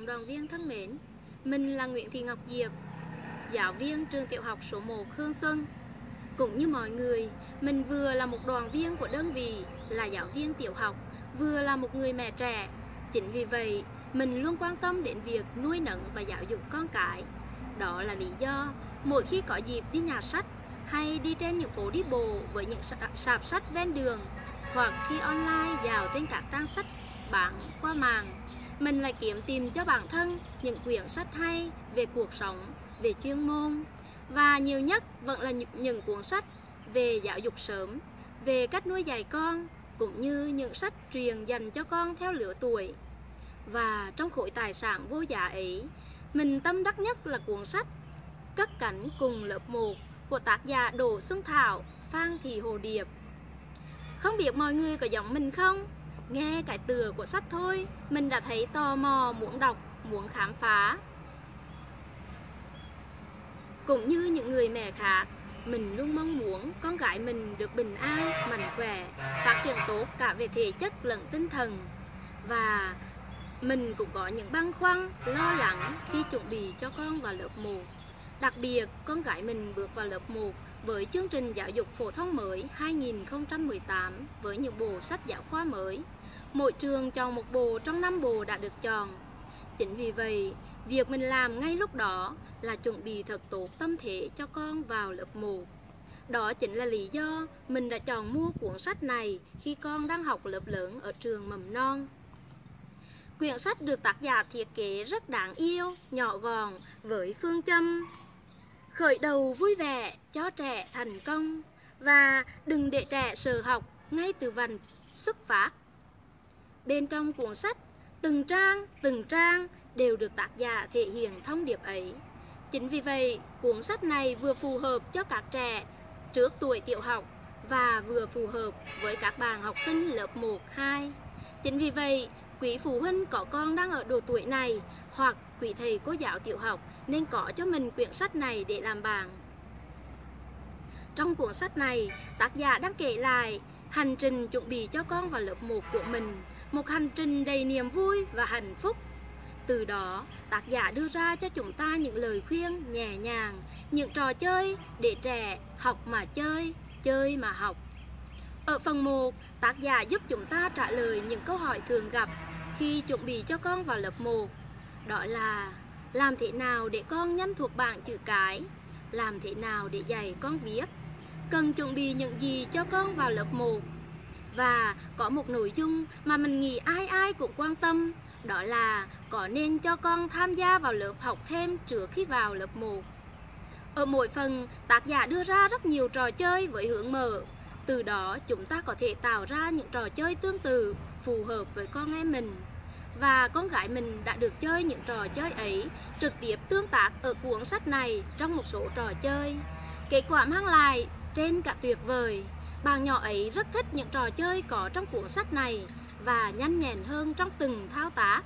Bạn đoàn viên thân mến, Mình là Nguyễn Thị Ngọc Diệp, Giáo viên trường tiểu học số 1 Hương Xuân. Cũng như mọi người, Mình vừa là một đoàn viên của đơn vị, Là giáo viên tiểu học, Vừa là một người mẹ trẻ. Chính vì vậy, mình luôn quan tâm đến việc nuôi nấng và giáo dục con cái. Đó là lý do mỗi khi có dịp đi nhà sách hay đi trên những phố đi bộ với những sạp sách ven đường, hoặc khi online vào trên các trang sách bán qua mạng mình lại kiếm tìm cho bản thân những quyển sách hay về cuộc sống về chuyên môn và nhiều nhất vẫn là những cuốn sách về giáo dục sớm về cách nuôi dạy con cũng như những sách truyền dành cho con theo lứa tuổi và trong khối tài sản vô giá ấy mình tâm đắc nhất là cuốn sách Cất cảnh cùng lớp 1 của tác giả Đỗ Xuân Thảo, Phan Thị Hồ Điệp. Không biết mọi người có giống mình không? Nghe cái tựa của sách thôi, mình đã thấy tò mò muốn đọc, muốn khám phá. Cũng như những người mẹ khác, mình luôn mong muốn con gái mình được bình an, mạnh khỏe, phát triển tốt cả về thể chất lẫn tinh thần. Và mình cũng có những băn khoăn, lo lắng khi chuẩn bị cho con vào lớp 1. Đặc biệt, con gái mình bước vào lớp 1 với chương trình giáo dục phổ thông mới 2018 với những bộ sách giáo khoa mới. Mỗi trường chọn một bộ trong năm bộ đã được chọn. Chính vì vậy, việc mình làm ngay lúc đó là chuẩn bị thật tốt tâm thế cho con vào lớp 1. Đó chính là lý do mình đã chọn mua cuốn sách này khi con đang học lớp lớn ở trường mầm non. Quyển sách được tác giả thiết kế rất đáng yêu, nhỏ gọn với phương châm khởi đầu vui vẻ cho trẻ thành công và đừng để trẻ sợ học ngay từ vần xuất phát. Bên trong cuốn sách, từng trang, từng trang đều được tác giả thể hiện thông điệp ấy. Chính vì vậy, cuốn sách này vừa phù hợp cho các trẻ trước tuổi tiểu học và vừa phù hợp với các bạn học sinh lớp 1, 2. Chính vì vậy, quý phụ huynh có con đang ở độ tuổi này hoặc quý thầy cô giáo tiểu học nên có cho mình quyển sách này để làm bạn. Trong cuốn sách này, tác giả đang kể lại hành trình chuẩn bị cho con vào lớp 1 của mình, một hành trình đầy niềm vui và hạnh phúc. Từ đó, tác giả đưa ra cho chúng ta những lời khuyên nhẹ nhàng, những trò chơi để trẻ học mà chơi, chơi mà học. Ở phần 1, tác giả giúp chúng ta trả lời những câu hỏi thường gặp khi chuẩn bị cho con vào lớp 1. Đó là làm thế nào để con nhanh thuộc bảng chữ cái? Làm thế nào để dạy con viết? Cần chuẩn bị những gì cho con vào lớp 1? Và có một nội dung mà mình nghĩ ai ai cũng quan tâm Đó là có nên cho con tham gia vào lớp học thêm trước khi vào lớp 1 Ở mỗi phần, tác giả đưa ra rất nhiều trò chơi với hướng mở Từ đó chúng ta có thể tạo ra những trò chơi tương tự phù hợp với con em mình và con gái mình đã được chơi những trò chơi ấy trực tiếp tương tác ở cuốn sách này trong một số trò chơi. Kết quả mang lại trên cả tuyệt vời. Bạn nhỏ ấy rất thích những trò chơi có trong cuốn sách này và nhanh nhẹn hơn trong từng thao tác.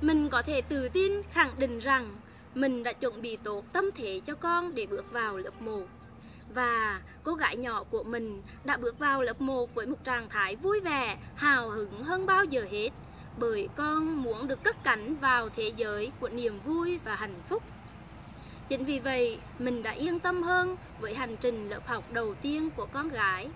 Mình có thể tự tin khẳng định rằng mình đã chuẩn bị tốt tâm thế cho con để bước vào lớp 1. Và cô gái nhỏ của mình đã bước vào lớp 1 với một trạng thái vui vẻ, hào hứng hơn bao giờ hết bởi con muốn được cất cánh vào thế giới của niềm vui và hạnh phúc. Chính vì vậy, mình đã yên tâm hơn với hành trình lớp học đầu tiên của con gái.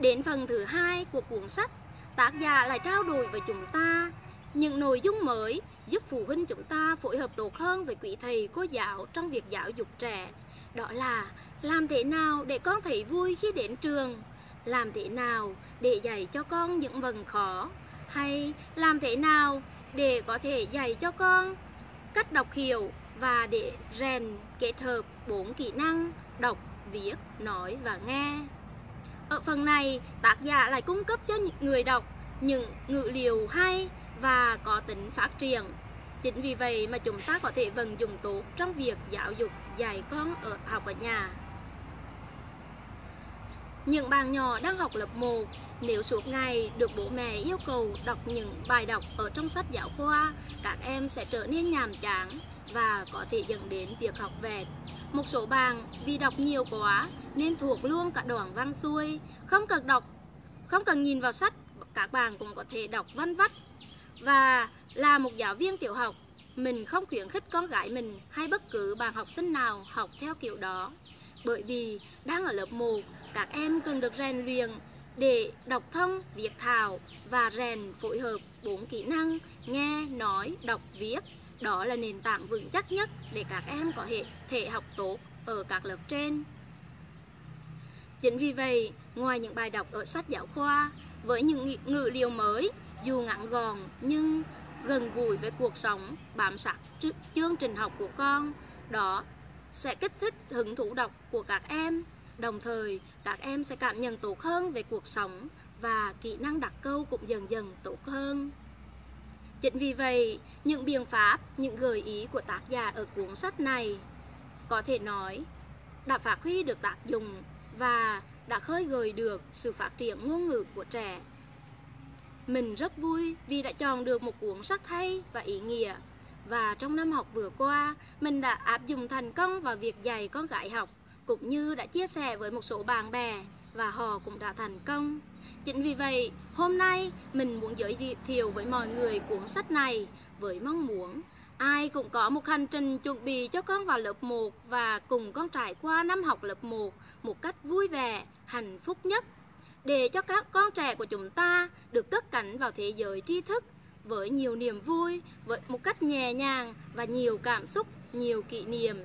Đến phần thứ hai của cuốn sách, tác giả lại trao đổi với chúng ta những nội dung mới giúp phụ huynh chúng ta phối hợp tốt hơn với quý thầy cô giáo trong việc giáo dục trẻ. Đó là làm thế nào để con thấy vui khi đến trường, làm thế nào để dạy cho con những vần khó hay làm thế nào để có thể dạy cho con cách đọc hiểu và để rèn kết hợp bốn kỹ năng đọc, viết, nói và nghe. Ở phần này, tác giả lại cung cấp cho những người đọc những ngữ liệu hay và có tính phát triển. Chính vì vậy mà chúng ta có thể vận dụng tốt trong việc giáo dục dạy con ở học ở nhà. Những bạn nhỏ đang học lớp 1 nếu suốt ngày được bố mẹ yêu cầu đọc những bài đọc ở trong sách giáo khoa, các em sẽ trở nên nhàm chán và có thể dẫn đến việc học vẹt. Một số bạn vì đọc nhiều quá nên thuộc luôn cả đoạn văn xuôi, không cần đọc, không cần nhìn vào sách, các bạn cũng có thể đọc văn vắt. và là một giáo viên tiểu học mình không khuyến khích con gái mình hay bất cứ bạn học sinh nào học theo kiểu đó bởi vì đang ở lớp 1 các em cần được rèn luyện để đọc thông, viết thảo và rèn phối hợp bốn kỹ năng nghe, nói, đọc, viết. Đó là nền tảng vững chắc nhất để các em có thể, thể học tốt ở các lớp trên. Chính vì vậy, ngoài những bài đọc ở sách giáo khoa, với những ngữ liệu mới, dù ngắn gọn nhưng gần gũi với cuộc sống, bám sát chương trình học của con, đó sẽ kích thích hứng thú đọc của các em Đồng thời, các em sẽ cảm nhận tốt hơn về cuộc sống và kỹ năng đặt câu cũng dần dần tốt hơn. Chính vì vậy, những biện pháp, những gợi ý của tác giả ở cuốn sách này có thể nói đã phát huy được tác dụng và đã khơi gợi được sự phát triển ngôn ngữ của trẻ. Mình rất vui vì đã chọn được một cuốn sách hay và ý nghĩa và trong năm học vừa qua, mình đã áp dụng thành công vào việc dạy con gái học cũng như đã chia sẻ với một số bạn bè và họ cũng đã thành công. Chính vì vậy, hôm nay mình muốn giới thiệu với mọi người cuốn sách này với mong muốn ai cũng có một hành trình chuẩn bị cho con vào lớp 1 và cùng con trải qua năm học lớp 1 một cách vui vẻ, hạnh phúc nhất để cho các con trẻ của chúng ta được cất cánh vào thế giới tri thức với nhiều niềm vui, với một cách nhẹ nhàng và nhiều cảm xúc, nhiều kỷ niệm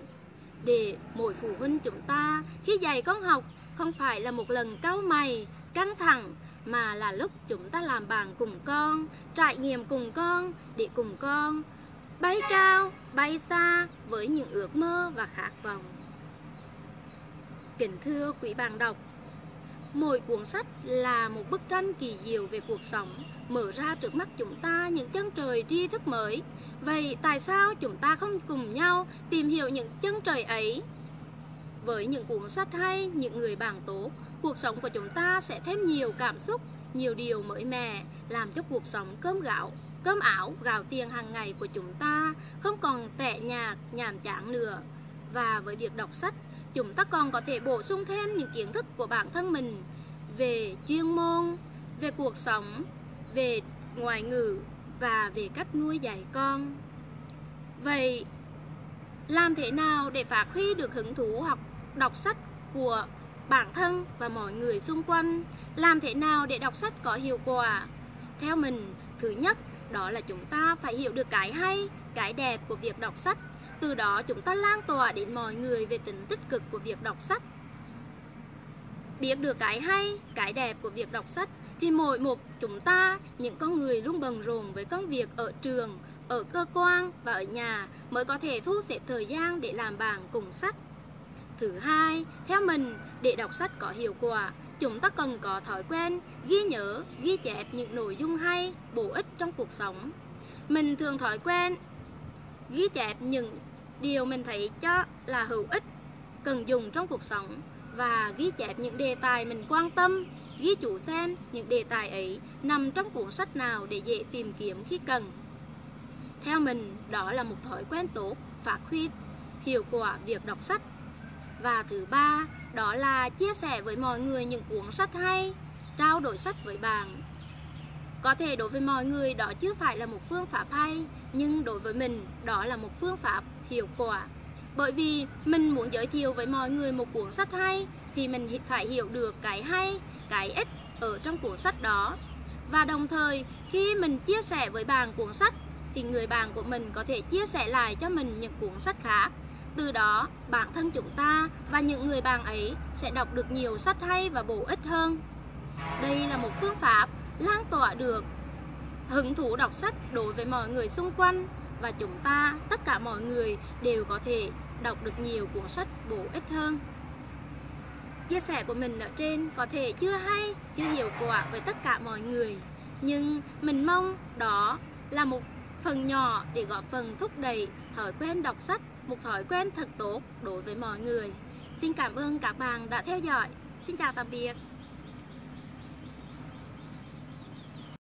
để mỗi phụ huynh chúng ta khi dạy con học không phải là một lần cau mày, căng thẳng mà là lúc chúng ta làm bạn cùng con, trải nghiệm cùng con để cùng con bay cao, bay xa với những ước mơ và khát vọng. Kính thưa quý bạn đọc, mỗi cuốn sách là một bức tranh kỳ diệu về cuộc sống, mở ra trước mắt chúng ta những chân trời tri thức mới Vậy tại sao chúng ta không cùng nhau tìm hiểu những chân trời ấy? Với những cuốn sách hay, những người bạn tốt, cuộc sống của chúng ta sẽ thêm nhiều cảm xúc, nhiều điều mới mẻ, làm cho cuộc sống cơm gạo, cơm ảo, gạo tiền hàng ngày của chúng ta không còn tệ nhạt, nhàm chán nữa. Và với việc đọc sách, chúng ta còn có thể bổ sung thêm những kiến thức của bản thân mình về chuyên môn, về cuộc sống, về ngoại ngữ và về cách nuôi dạy con. Vậy làm thế nào để phát huy được hứng thú học đọc sách của bản thân và mọi người xung quanh? Làm thế nào để đọc sách có hiệu quả? Theo mình, thứ nhất đó là chúng ta phải hiểu được cái hay, cái đẹp của việc đọc sách. Từ đó chúng ta lan tỏa đến mọi người về tính tích cực của việc đọc sách. Biết được cái hay, cái đẹp của việc đọc sách thì mỗi một chúng ta, những con người luôn bận rộn với công việc ở trường, ở cơ quan và ở nhà mới có thể thu xếp thời gian để làm bàn cùng sách. Thứ hai, theo mình, để đọc sách có hiệu quả, chúng ta cần có thói quen ghi nhớ, ghi chép những nội dung hay, bổ ích trong cuộc sống. Mình thường thói quen ghi chép những điều mình thấy cho là hữu ích, cần dùng trong cuộc sống và ghi chép những đề tài mình quan tâm ghi chú xem những đề tài ấy nằm trong cuốn sách nào để dễ tìm kiếm khi cần. Theo mình, đó là một thói quen tốt, phát huy hiệu quả việc đọc sách. Và thứ ba, đó là chia sẻ với mọi người những cuốn sách hay, trao đổi sách với bạn. Có thể đối với mọi người đó chưa phải là một phương pháp hay, nhưng đối với mình đó là một phương pháp hiệu quả. Bởi vì mình muốn giới thiệu với mọi người một cuốn sách hay thì mình phải hiểu được cái hay cái ích ở trong cuốn sách đó. Và đồng thời khi mình chia sẻ với bạn cuốn sách thì người bạn của mình có thể chia sẻ lại cho mình những cuốn sách khác. Từ đó bản thân chúng ta và những người bạn ấy sẽ đọc được nhiều sách hay và bổ ích hơn. Đây là một phương pháp lan tỏa được hứng thú đọc sách đối với mọi người xung quanh và chúng ta tất cả mọi người đều có thể đọc được nhiều cuốn sách bổ ích hơn. Chia sẻ của mình ở trên có thể chưa hay, chưa hiệu quả với tất cả mọi người Nhưng mình mong đó là một phần nhỏ để góp phần thúc đẩy thói quen đọc sách Một thói quen thật tốt đối với mọi người. Xin cảm ơn các bạn đã theo dõi. Xin chào tạm biệt.